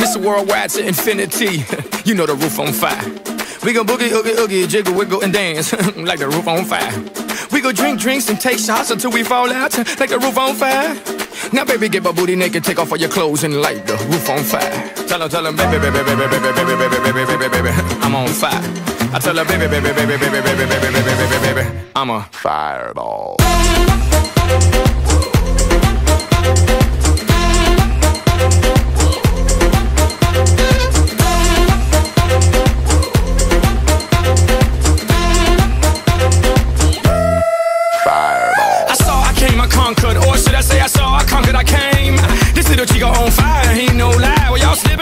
Mr. Worldwide to infinity. you know the roof on fire. We go boogie, oogie, oogie, jiggle, wiggle, and dance like the roof on fire. We go drink drinks and take shots until we fall out like the roof on fire. Now, baby, get my booty naked, take off all your clothes and light the roof on fire. Tell her, tell her, baby, baby, baby, baby, baby, baby, baby, baby, baby, baby, I'm on fire. I tell her, baby, baby, baby, baby, baby, baby, baby, baby, baby, baby, I'm a fireball. I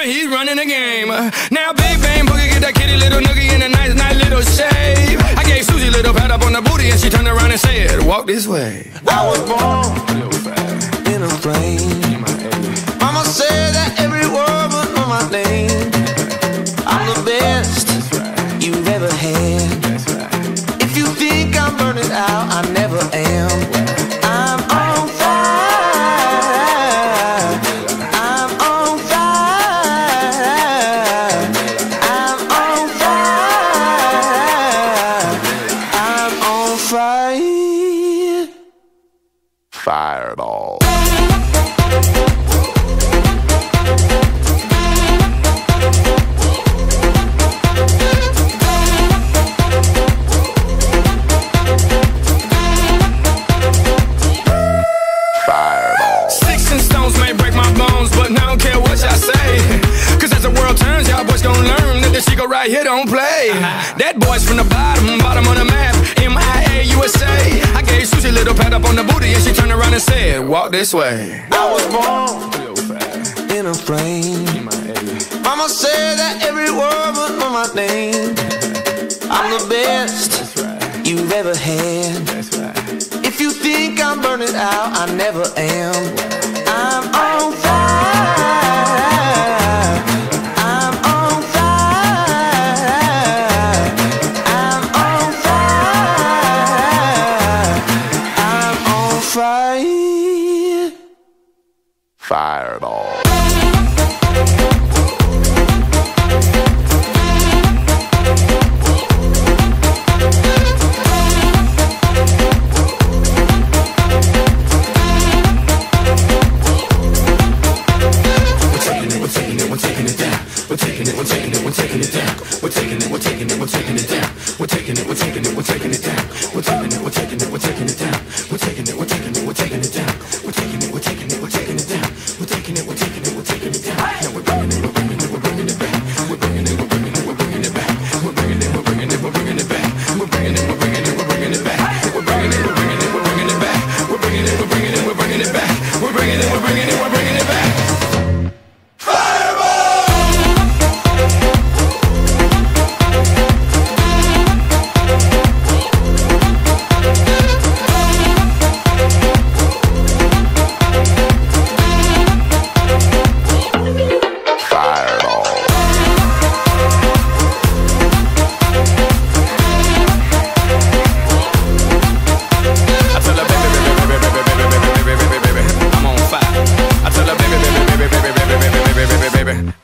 he's running the game. Now, big bang boogie, get that kitty little noogie in a nice, nice little shave. I gave Susie a little pat up on the booty, and she turned around and said, Walk this way. I was born in a plane. Mama said that every word was on my name. I'm the best you've ever had. If you think I'm burning out, I never the chico right here don't play. Uh-huh. That boy's from the and said, Walk this way. I was born in a plane. Mama said that every word was on my name. I'm the best you've ever had. If you think I'm burning out, I never am. I'm We're taking it, we're taking it, we're taking it down.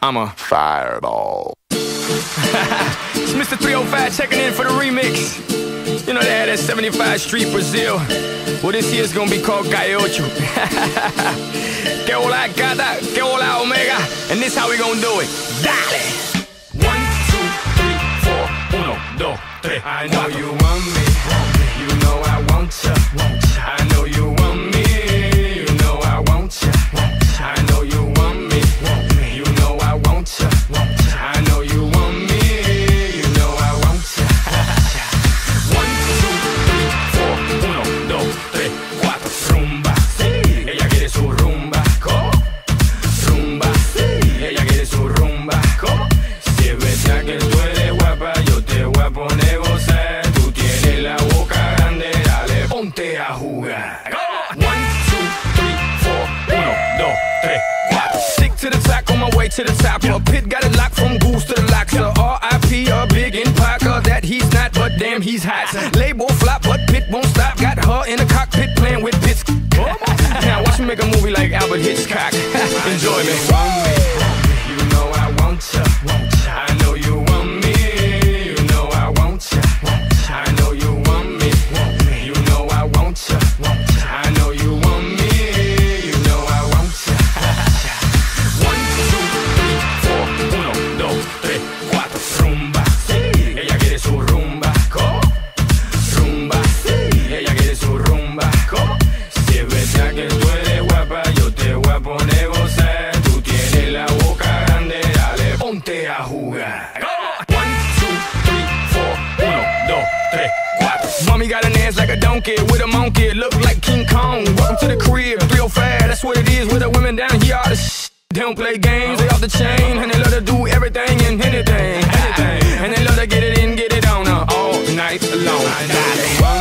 I'm a. Fireball. It's Mr. 305 checking in for the remix. You know they had that 75 Street Brazil. Well, this year's gonna be called Calle Ocho. que hola gata, que hola omega, and this how we gonna do it. Dale. One, two, three, four, uno, dos, tres. I know you want me, to the top. A pit got it locked from goose to the locks. R.I.P. a big in Parker that he's not, but damn he's hot. Label flop, but pit won't stop. Got her in the cockpit playing with bits. now watch me make a movie like Alfred Hitchcock. Enjoy me. Homie got an ass like a donkey with a monkey, look like King Kong. Welcome to the crib, real oh fast, that's what it is with the women down here. All the sh- they don't play games, they off the chain, and they love to do everything and anything, anything. And they love to get it in, get it on, uh, all night long.